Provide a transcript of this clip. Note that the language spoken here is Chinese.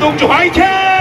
东就怀天。